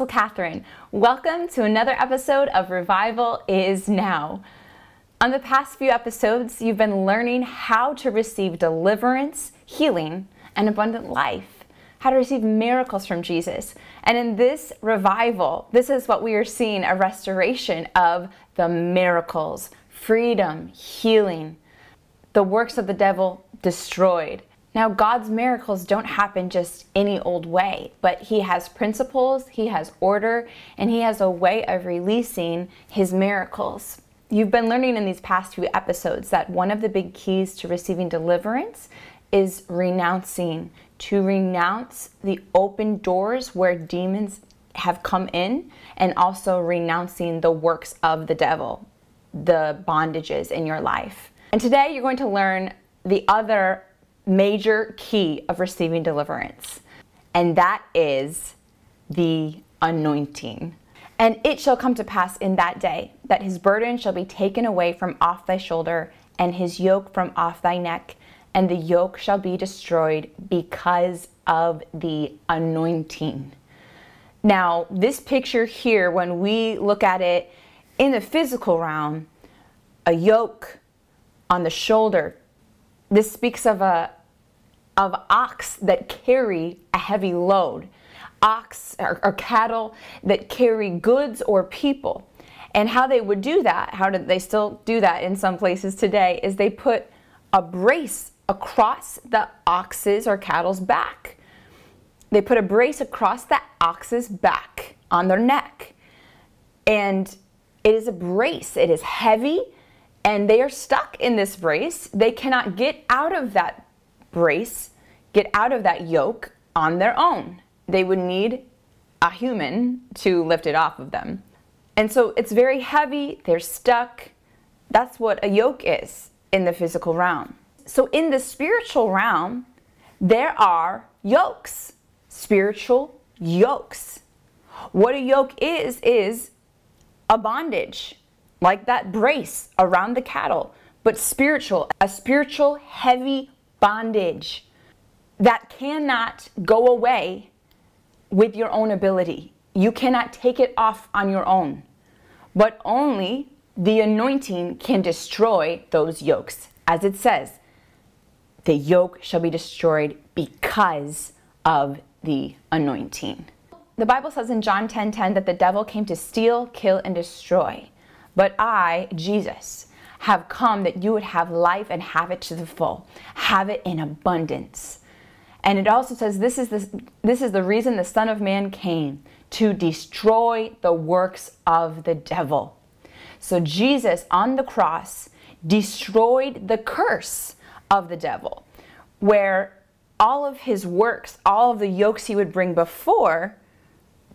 Apostle Kathryn. Welcome to another episode of Revival is Now. On the past few episodes, you've been learning how to receive deliverance, healing, and abundant life, how to receive miracles from Jesus. And in this revival, this is what we are seeing a restoration of the miracles, freedom, healing, the works of the devil destroyed. Now, God's miracles don't happen just any old way, but He has principles, He has order, and He has a way of releasing His miracles. You've been learning in these past few episodes that one of the big keys to receiving deliverance is renouncing, to renounce the open doors where demons have come in, and also renouncing the works of the devil, the bondages in your life. And today you're going to learn the other major key of receiving deliverance, and that is the anointing. And it shall come to pass in that day that his burden shall be taken away from off thy shoulder, and his yoke from off thy neck, and the yoke shall be destroyed because of the anointing. Now, this picture here, when we look at it in the physical realm, a yoke on the shoulder, this speaks of a of ox that carry a heavy load, ox or, or cattle that carry goods or people. And how they would do that, how did they still do that in some places today, is they put a brace across the ox's or cattle's back. They put a brace across the ox's back on their neck. And it is a brace, it is heavy, and they are stuck in this brace. They cannot get out of that brace, get out of that yoke on their own. They would need a human to lift it off of them. And so it's very heavy, they're stuck. That's what a yoke is in the physical realm. So in the spiritual realm, there are yokes, spiritual yokes. What a yoke is, is a bondage, like that brace around the cattle, but spiritual, a spiritual heavy bondage that cannot go away with your own ability. You cannot take it off on your own, but only the anointing can destroy those yokes. As it says, the yoke shall be destroyed because of the anointing. The Bible says in John 10:10 10, 10, that the devil came to steal, kill, and destroy. But I, Jesus, have come that you would have life and have it to the full, have it in abundance. And it also says this is the, this is the reason the Son of Man came to destroy the works of the devil. So Jesus on the cross destroyed the curse of the devil, where all of his works, all of the yokes he would bring before,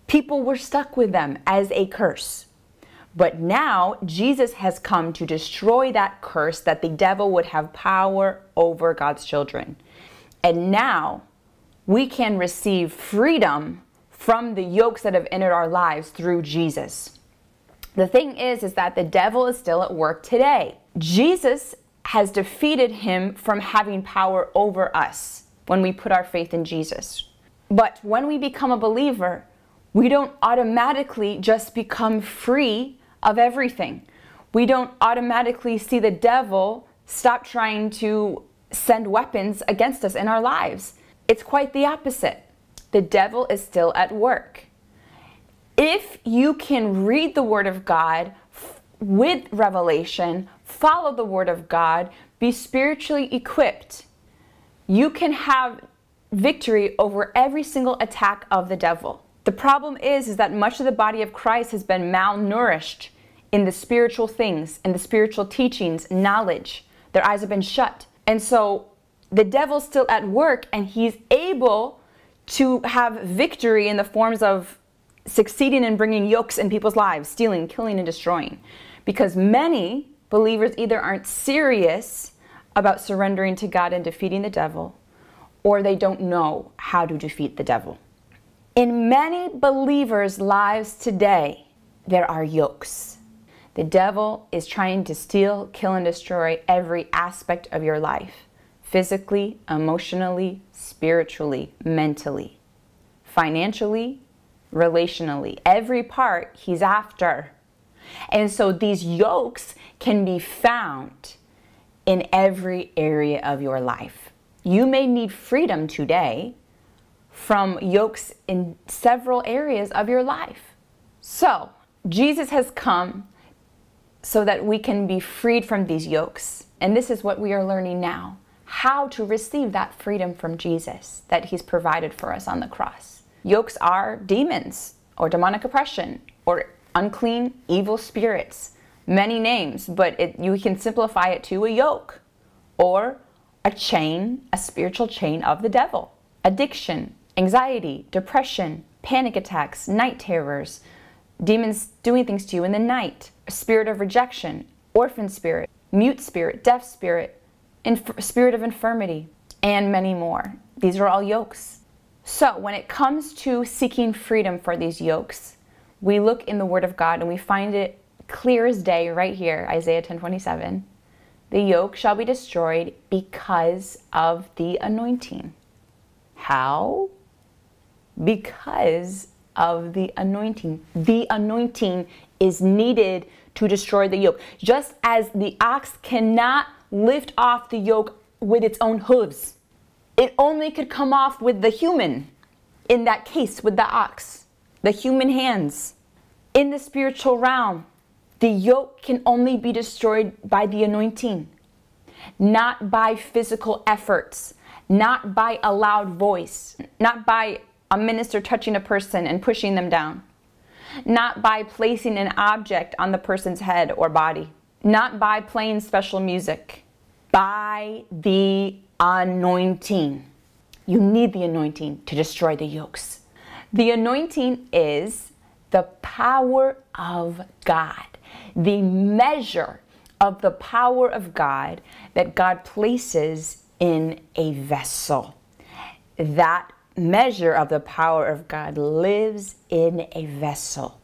people were stuck with them as a curse. But now Jesus has come to destroy that curse that the devil would have power over God's children. And now we can receive freedom from the yokes that have entered our lives through Jesus. The thing is is that the devil is still at work today. Jesus has defeated him from having power over us when we put our faith in Jesus. But when we become a believer, we don't automatically just become free of everything. We don't automatically see the devil stop trying to send weapons against us in our lives. It's quite the opposite. The devil is still at work. If you can read the Word of God with revelation, follow the Word of God, be spiritually equipped, you can have victory over every single attack of the devil. The problem is, is that much of the body of Christ has been malnourished in the spiritual things, in the spiritual teachings, knowledge. Their eyes have been shut. And so the devil's still at work and he's able to have victory in the forms of succeeding in bringing yokes in people's lives, stealing, killing, and destroying. Because many believers either aren't serious about surrendering to God and defeating the devil, or they don't know how to defeat the devil. In many believers' lives today, there are yokes. The devil is trying to steal, kill, and destroy every aspect of your life physically, emotionally, spiritually, mentally, financially, relationally. Every part he's after. And so these yokes can be found in every area of your life. You may need freedom today from yokes in several areas of your life. So, Jesus has come so that we can be freed from these yokes. And this is what we are learning now how to receive that freedom from Jesus that He's provided for us on the cross. Yokes are demons or demonic oppression or unclean, evil spirits. Many names, but it, you can simplify it to a yoke or a chain, a spiritual chain of the devil. Addiction, anxiety, depression, panic attacks, night terrors, demons doing things to you in the night, a spirit of rejection, orphan spirit, mute spirit, deaf spirit, spirit of infirmity, and many more. These are all yokes. So, when it comes to seeking freedom for these yokes, we look in the Word of God and we find it clear as day right here, Isaiah 10:27. The yoke shall be destroyed because of the anointing. How? Because of the anointing. The anointing is needed to destroy the yoke. Just as the ox cannot lift off the yoke with its own hooves, it only could come off with the human, in that case, with the ox, the human hands. In the spiritual realm, the yoke can only be destroyed by the anointing, not by physical efforts, not by a loud voice, not by a minister touching a person and pushing them down, not by placing an object on the person's head or body, not by playing special music, by the anointing. You need the anointing to destroy the yokes. The anointing is the power of God, the measure of the power of God that God places in a vessel. That measure of the power of God lives in a vessel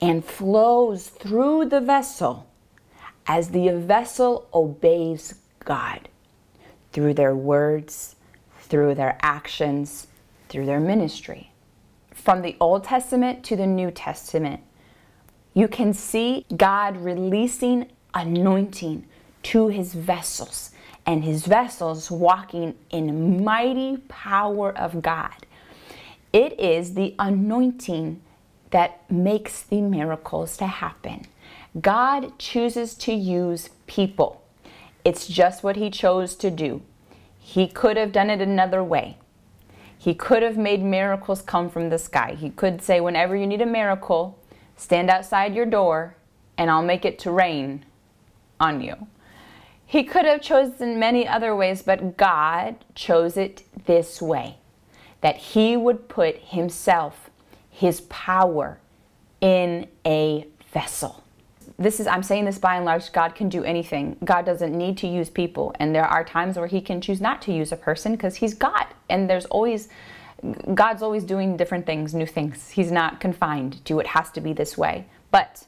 and flows through the vessel as the vessel obeys God through their words, through their actions, through their ministry. From the Old Testament to the New Testament, you can see God releasing anointing to his vessels and his vessels walking in mighty power of God. It is the anointing that makes the miracles to happen. God chooses to use people. It's just what he chose to do. He could have done it another way. He could have made miracles come from the sky. He could say, whenever you need a miracle, stand outside your door and I'll make it to rain on you. He could have chosen many other ways, but God chose it this way that He would put Himself, His power, in a vessel. This is, I'm saying this by and large, God can do anything. God doesn't need to use people. And there are times where He can choose not to use a person because He's God. And there's always, God's always doing different things, new things. He's not confined to it has to be this way. But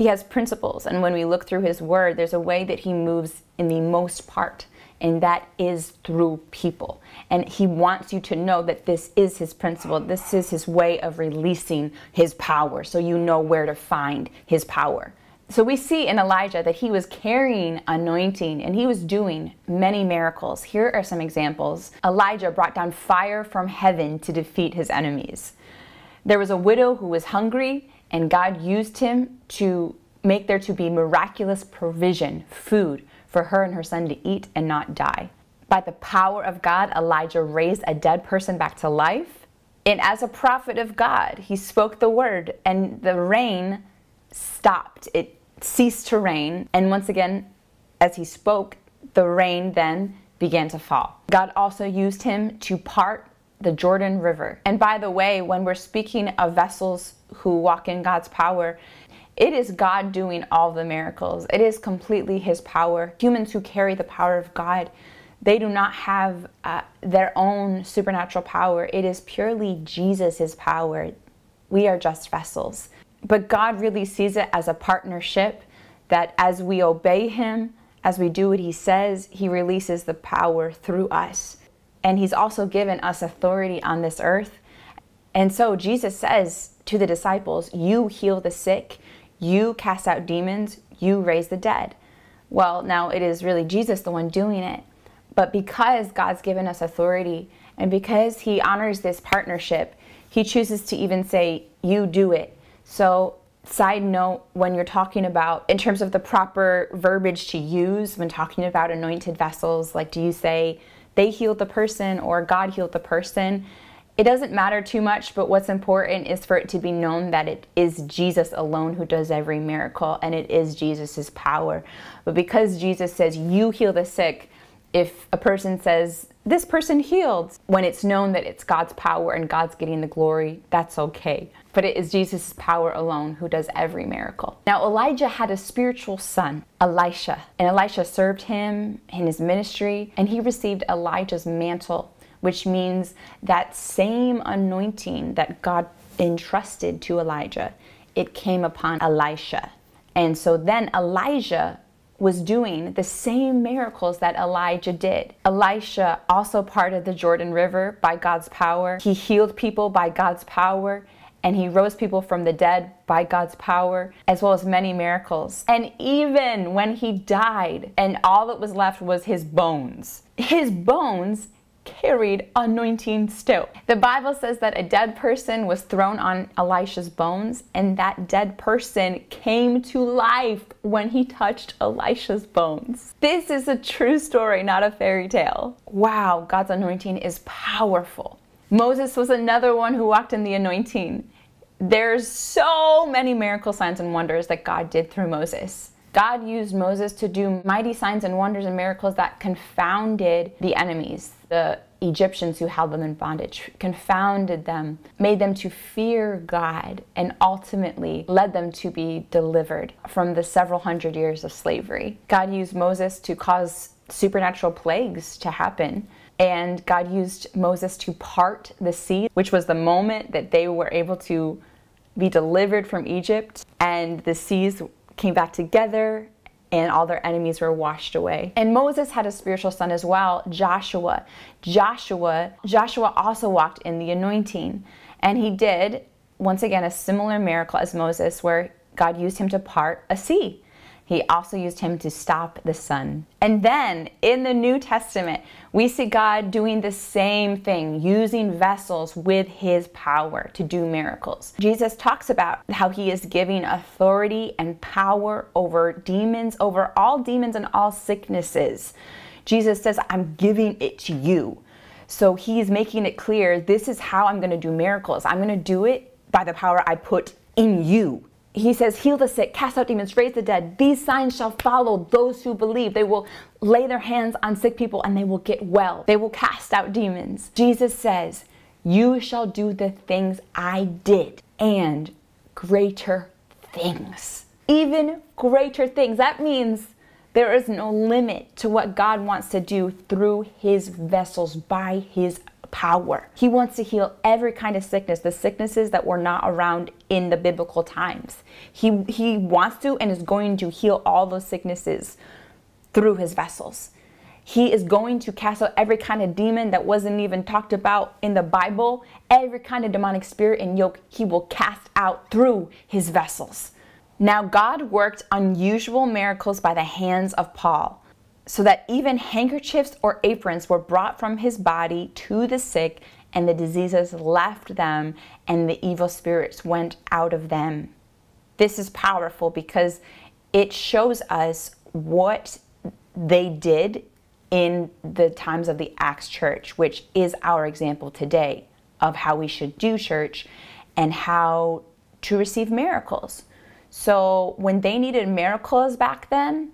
he has principles. And when we look through his word, there's a way that he moves in the most part, and that is through people. And he wants you to know that this is his principle, this is his way of releasing his power, so you know where to find his power. So we see in Elijah that he was carrying anointing and he was doing many miracles. Here are some examples. Elijah brought down fire from heaven to defeat his enemies. There was a widow who was hungry and God used him to make there to be miraculous provision, food for her and her son to eat and not die. By the power of God, Elijah raised a dead person back to life. And as a prophet of God, he spoke the word, and the rain stopped. It ceased to rain. And once again, as he spoke, the rain then began to fall. God also used him to part the Jordan River. And by the way, when we're speaking of vessels who walk in God's power, it is God doing all the miracles. It is completely His power. Humans who carry the power of God, they do not have uh, their own supernatural power. It is purely Jesus' power. We are just vessels. But God really sees it as a partnership that as we obey Him, as we do what He says, He releases the power through us. And He's also given us authority on this earth And so Jesus says to the disciples, You heal the sick, you cast out demons, you raise the dead. Well, now it is really Jesus the one doing it. But because God's given us authority and because He honors this partnership, He chooses to even say, You do it. So, side note when you're talking about, in terms of the proper verbiage to use when talking about anointed vessels, like do you say, they healed the person or God healed the person? It doesn't matter too much, but what's important is for it to be known that it is Jesus alone who does every miracle and it is Jesus' power. But because Jesus says, You heal the sick, if a person says, This person healed, when it's known that it's God's power and God's getting the glory, that's okay. But it is Jesus' power alone who does every miracle. Now, Elijah had a spiritual son, Elisha, and Elisha served him in his ministry, and he received Elijah's mantle which means that same anointing that God entrusted to Elijah, it came upon Elisha. And so then Elijah was doing the same miracles that Elijah did. Elisha also parted the Jordan River by God's power. He healed people by God's power and he rose people from the dead by God's power, as well as many miracles. And even when he died and all that was left was his bones, his bones carried anointing still. The Bible says that a dead person was thrown on Elisha's bones, and that dead person came to life when he touched Elisha's bones. This is a true story, not a fairy tale. Wow, God's anointing is powerful. Moses was another one who walked in the anointing. There's so many miracle signs and wonders that God did through Moses. God used Moses to do mighty signs and wonders and miracles that confounded the enemies, the Egyptians who held them in bondage, confounded them, made them to fear God, and ultimately led them to be delivered from the several hundred years of slavery. God used Moses to cause supernatural plagues to happen. And God used Moses to part the sea, which was the moment that they were able to be delivered from Egypt. And the seas came back together and all their enemies were washed away. And Moses had a spiritual son as well, Joshua. Joshua, Joshua also walked in the anointing, and he did once again a similar miracle as Moses where God used him to part a sea. He also used him to stop the sun. And then in the New Testament, we see God doing the same thing, using vessels with his power to do miracles. Jesus talks about how he is giving authority and power over demons, over all demons and all sicknesses. Jesus says, I'm giving it to you. So he's making it clear this is how I'm going to do miracles. I'm going to do it by the power I put in you he says, Heal the sick, cast out demons, raise the dead. These signs shall follow those who believe. They will lay their hands on sick people and they will get well. They will cast out demons. Jesus says, You shall do the things I did and greater things. Even greater things. That means there is no limit to what God wants to do through his vessels by his power. He wants to heal every kind of sickness, the sicknesses that were not around in the biblical times. He, he wants to and is going to heal all those sicknesses through his vessels. He is going to cast out every kind of demon that wasn't even talked about in the Bible. Every kind of demonic spirit and yoke, he will cast out through his vessels. Now, God worked unusual miracles by the hands of Paul so that even handkerchiefs or aprons were brought from his body to the sick, and the diseases left them, and the evil spirits went out of them. This is powerful because it shows us what they did in the times of the Acts church, which is our example today of how we should do church and how to receive miracles. So when they needed miracles back then,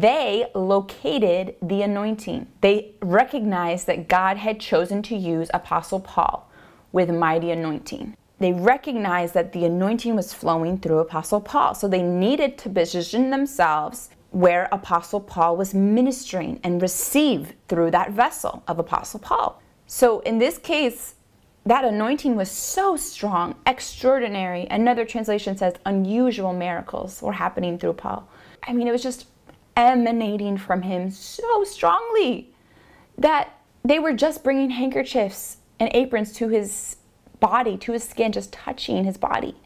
they located the anointing. They recognized that God had chosen to use Apostle Paul with mighty anointing. They recognized that the anointing was flowing through Apostle Paul. So they needed to position themselves where Apostle Paul was ministering and receive through that vessel of Apostle Paul. So in this case, that anointing was so strong, extraordinary. Another translation says unusual miracles were happening through Paul. I mean, it was just emanating from him so strongly that they were just bringing handkerchiefs and aprons to his body, to his skin, just touching his body.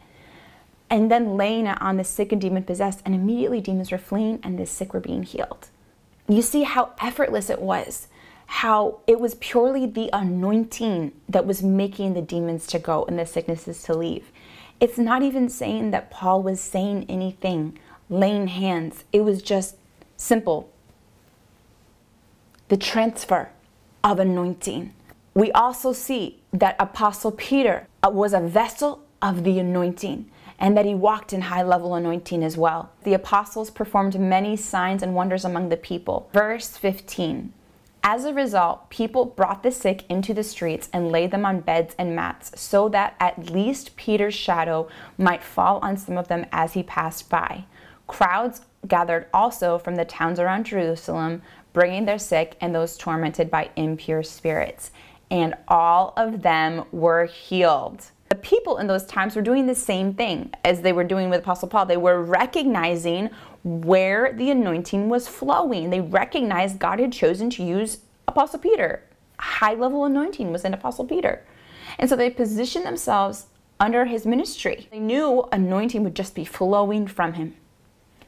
And then laying it on the sick and demon possessed, and immediately demons were fleeing and the sick were being healed. You see how effortless it was, how it was purely the anointing that was making the demons to go and the sicknesses to leave. It's not even saying that Paul was saying anything, laying hands. It was just simple. The transfer of anointing. We also see that Apostle Peter uh, was a vessel of the anointing and that he walked in high level anointing as well. The apostles performed many signs and wonders among the people. Verse 15 as a result, people brought the sick into the streets and laid them on beds and mats so that at least Peter's shadow might fall on some of them as he passed by. Crowds gathered also from the towns around Jerusalem, bringing their sick and those tormented by impure spirits, and all of them were healed. The people in those times were doing the same thing as they were doing with Apostle Paul. They were recognizing where the anointing was flowing. They recognized God had chosen to use Apostle Peter. High level anointing was in Apostle Peter. And so they positioned themselves under his ministry. They knew anointing would just be flowing from him.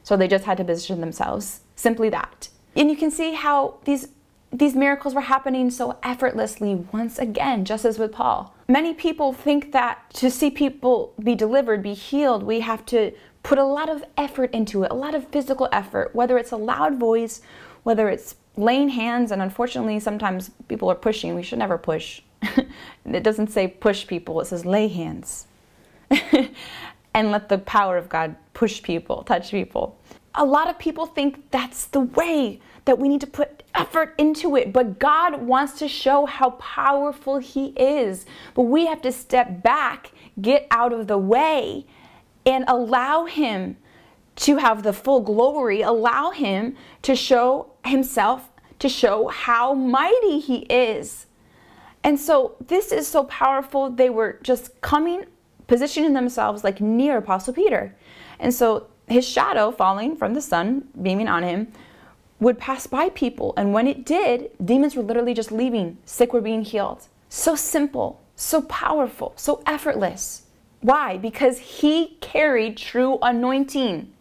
So they just had to position themselves. Simply that. And you can see how these these miracles were happening so effortlessly once again, just as with Paul. Many people think that to see people be delivered, be healed, we have to put a lot of effort into it, a lot of physical effort, whether it's a loud voice, whether it's laying hands, and unfortunately, sometimes people are pushing. We should never push. it doesn't say push people, it says lay hands. and let the power of God push people, touch people. A lot of people think that's the way that we need to put effort into it, but God wants to show how powerful He is. But we have to step back, get out of the way, and allow Him to have the full glory, allow Him to show Himself, to show how mighty He is. And so this is so powerful. They were just coming, positioning themselves like near Apostle Peter. And so his shadow falling from the sun, beaming on him, would pass by people. And when it did, demons were literally just leaving, sick were being healed. So simple, so powerful, so effortless. Why? Because he carried true anointing.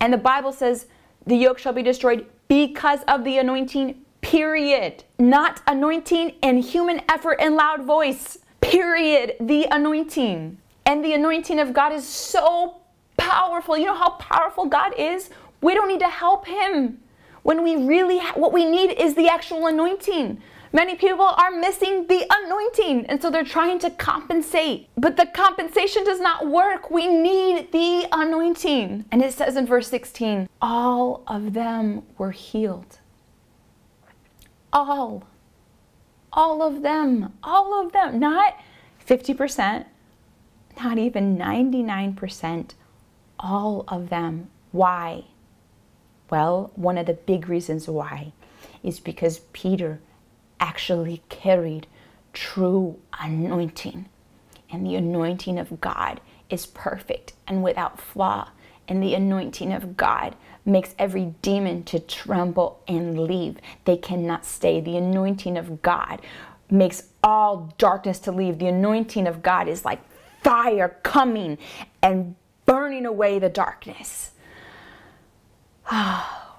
And the Bible says, the yoke shall be destroyed because of the anointing, period. Not anointing and human effort and loud voice, period. The anointing. And the anointing of God is so powerful. You know how powerful God is? We don't need to help him. When we really, what we need is the actual anointing. Many people are missing the anointing, and so they're trying to compensate. But the compensation does not work. We need the anointing. And it says in verse 16, all of them were healed. All. All of them. All of them. Not 50%, not even 99%. All of them. Why? Well, one of the big reasons why is because Peter actually carried true anointing. And the anointing of God is perfect and without flaw. And the anointing of God makes every demon to tremble and leave. They cannot stay. The anointing of God makes all darkness to leave. The anointing of God is like fire coming and burning away the darkness. Ah,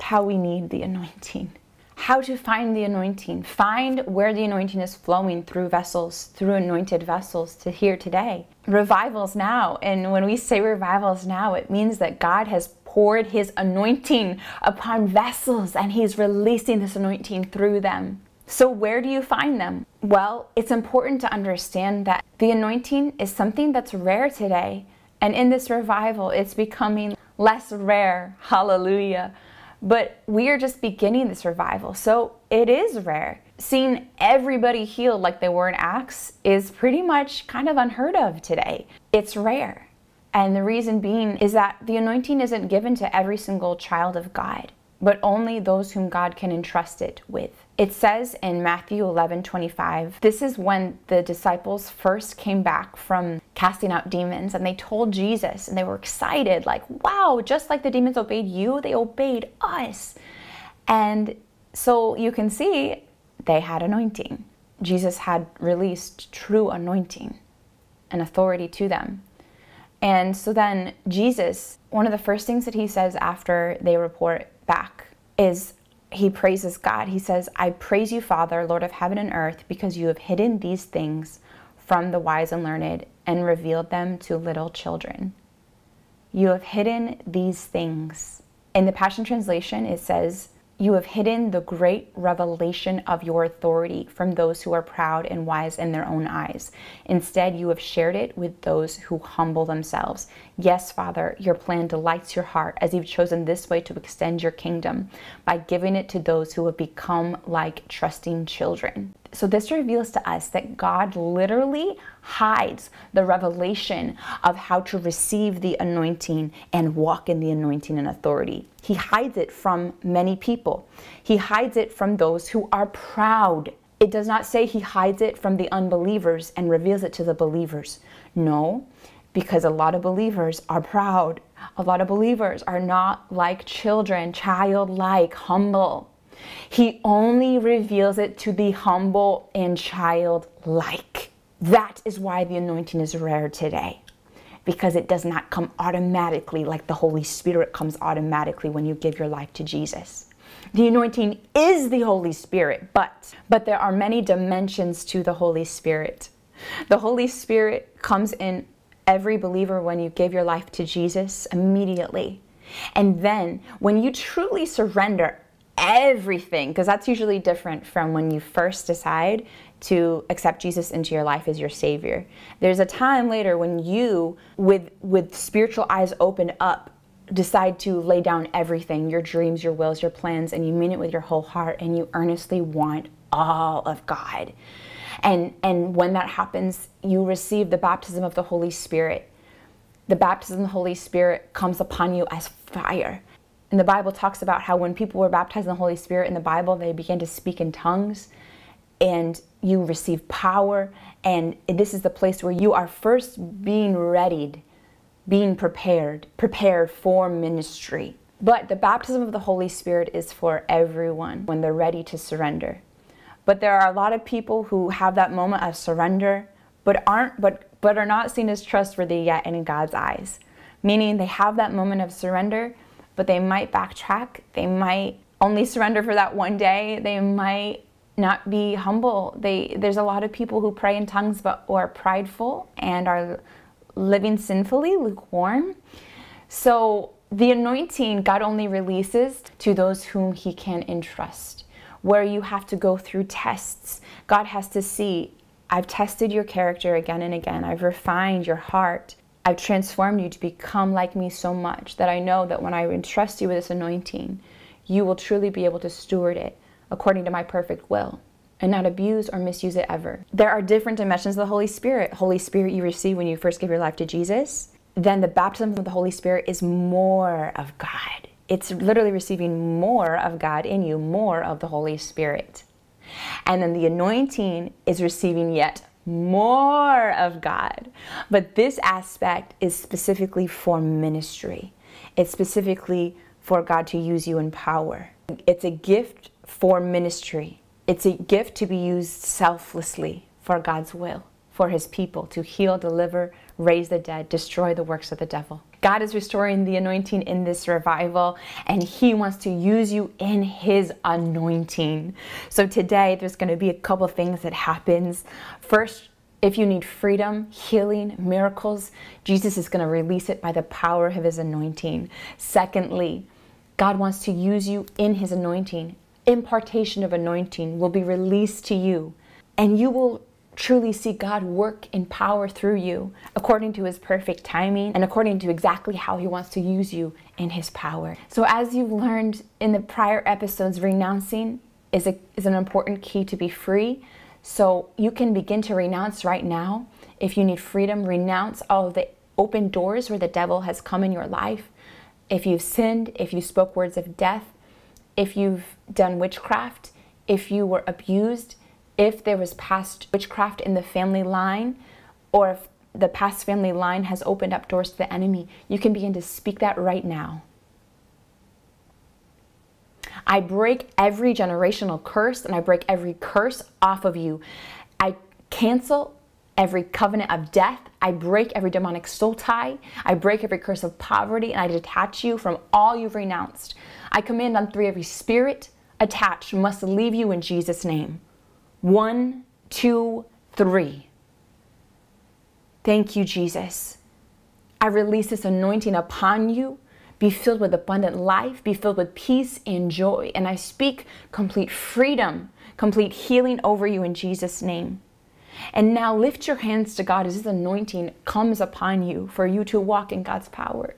how we need the anointing how to find the anointing. Find where the anointing is flowing through vessels, through anointed vessels to here today. Revivals now. And when we say revivals now, it means that God has poured his anointing upon vessels and he's releasing this anointing through them. So, where do you find them? Well, it's important to understand that the anointing is something that's rare today. And in this revival, it's becoming less rare. Hallelujah. But we are just beginning this revival, so it is rare. Seeing everybody healed like they were in Acts is pretty much kind of unheard of today. It's rare. And the reason being is that the anointing isn't given to every single child of God, but only those whom God can entrust it with. It says in Matthew 11 25, this is when the disciples first came back from casting out demons and they told Jesus and they were excited, like, wow, just like the demons obeyed you, they obeyed us. And so you can see they had anointing. Jesus had released true anointing and authority to them. And so then Jesus, one of the first things that he says after they report back is he praises God. He says, I praise you, Father, Lord of heaven and earth, because you have hidden these things from the wise and learned and revealed them to little children. You have hidden these things. In the Passion Translation, it says, you have hidden the great revelation of your authority from those who are proud and wise in their own eyes. Instead, you have shared it with those who humble themselves. Yes, Father, your plan delights your heart as you've chosen this way to extend your kingdom by giving it to those who have become like trusting children. So, this reveals to us that God literally hides the revelation of how to receive the anointing and walk in the anointing and authority. He hides it from many people, He hides it from those who are proud. It does not say He hides it from the unbelievers and reveals it to the believers. No, because a lot of believers are proud. A lot of believers are not like children, childlike, humble. He only reveals it to the humble and childlike. That is why the anointing is rare today, because it does not come automatically like the Holy Spirit comes automatically when you give your life to Jesus. The anointing is the Holy Spirit, but but there are many dimensions to the Holy Spirit. The Holy Spirit comes in every believer when you give your life to Jesus immediately. And then when you truly surrender everything, because that's usually different from when you first decide to accept Jesus into your life as your savior. There's a time later when you with with spiritual eyes opened up decide to lay down everything, your dreams, your wills, your plans and you mean it with your whole heart and you earnestly want all of God. And and when that happens, you receive the baptism of the Holy Spirit. The baptism of the Holy Spirit comes upon you as fire. And the Bible talks about how when people were baptized in the Holy Spirit in the Bible, they began to speak in tongues and you receive power. And this is the place where you are first being readied, being prepared, prepared for ministry. But the baptism of the Holy Spirit is for everyone when they're ready to surrender. But there are a lot of people who have that moment of surrender, but aren't but but are not seen as trustworthy yet in God's eyes. Meaning they have that moment of surrender, but they might backtrack. They might only surrender for that one day. They might not be humble. They there's a lot of people who pray in tongues but are prideful and are living sinfully, lukewarm. So the anointing God only releases to those whom he can entrust. Where you have to go through tests. God has to see, I've tested your character again and again. I've refined your heart. I've transformed you to become like me so much that I know that when I entrust you with this anointing, you will truly be able to steward it according to my perfect will and not abuse or misuse it ever. There are different dimensions of the Holy Spirit. Holy Spirit you receive when you first give your life to Jesus. Then the baptism of the Holy Spirit is more of God. It's literally receiving more of God in you, more of the Holy Spirit. And then the anointing is receiving yet more of God. But this aspect is specifically for ministry, it's specifically for God to use you in power. It's a gift for ministry, it's a gift to be used selflessly for God's will, for His people to heal, deliver, raise the dead, destroy the works of the devil. God is restoring the anointing in this revival, and He wants to use you in His anointing. So today, there's going to be a couple things that happens. First, if you need freedom, healing, miracles, Jesus is going to release it by the power of His anointing. Secondly, God wants to use you in His anointing. Impartation of anointing will be released to you, and you will truly see God work in power through you according to his perfect timing and according to exactly how he wants to use you in his power. So as you've learned in the prior episodes, renouncing is, a, is an important key to be free. So you can begin to renounce right now. If you need freedom, renounce all of the open doors where the devil has come in your life. If you've sinned, if you spoke words of death, if you've done witchcraft, if you were abused, if there was past witchcraft in the family line, or if the past family line has opened up doors to the enemy, you can begin to speak that right now. I break every generational curse and I break every curse off of you. I cancel every covenant of death. I break every demonic soul tie. I break every curse of poverty and I detach you from all you've renounced. I command on three every spirit attached must leave you in Jesus' name. One, two, three. Thank you, Jesus. I release this anointing upon you. Be filled with abundant life, be filled with peace and joy. And I speak complete freedom, complete healing over you in Jesus' name. And now lift your hands to God as this anointing comes upon you for you to walk in God's power.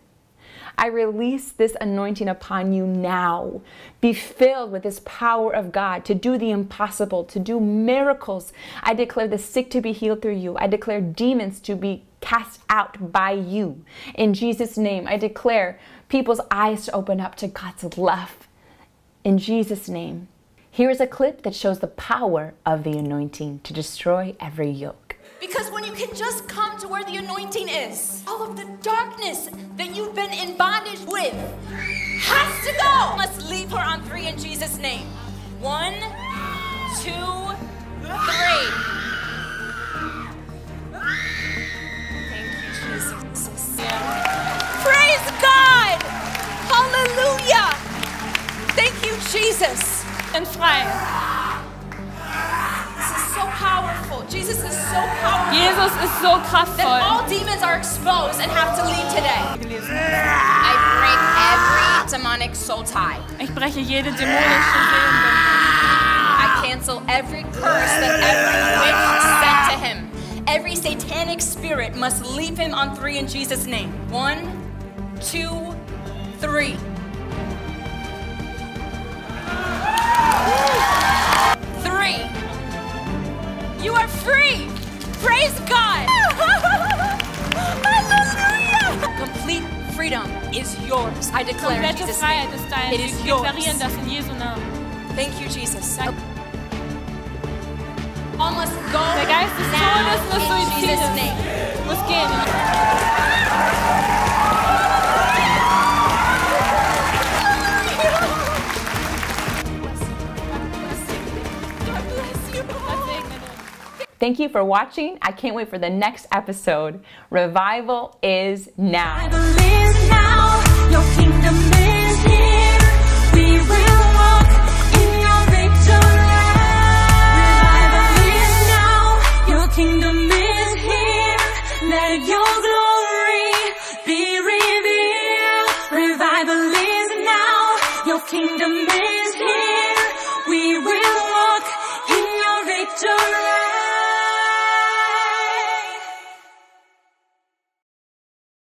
I release this anointing upon you now. Be filled with this power of God to do the impossible, to do miracles. I declare the sick to be healed through you. I declare demons to be cast out by you. In Jesus' name, I declare people's eyes to open up to God's love. In Jesus' name. Here is a clip that shows the power of the anointing to destroy every yoke. Because when you can just come to where the anointing is, all of the darkness that you've been in bondage with has to go. Let's leave her on three in Jesus' name. One, two, three. Thank you, Jesus. Praise God! Hallelujah! Thank you, Jesus. bin frei. This is so powerful. Jesus is. Jesus ist so That kraftvoll. all demons are exposed and have to leave today. I break every demonic soul tie. Ich breche jede dämonische Seelenbindung. I cancel every curse that every witch sent to him. Every satanic spirit must leave him on three in Jesus' name. One, two, three. Three. You are free. Praise God. Hallelujah. Complete freedom is yours. I declare Komplette Jesus' Freiheit name. ist dein. It Wir deklarieren yours. das in Jesu Namen. Thank you, Jesus. Danke. All must go Der Geist des now Todes und des in Jesus' Suizides name. muss gehen. Thank you for watching. I can't wait for the next episode. Revival is now.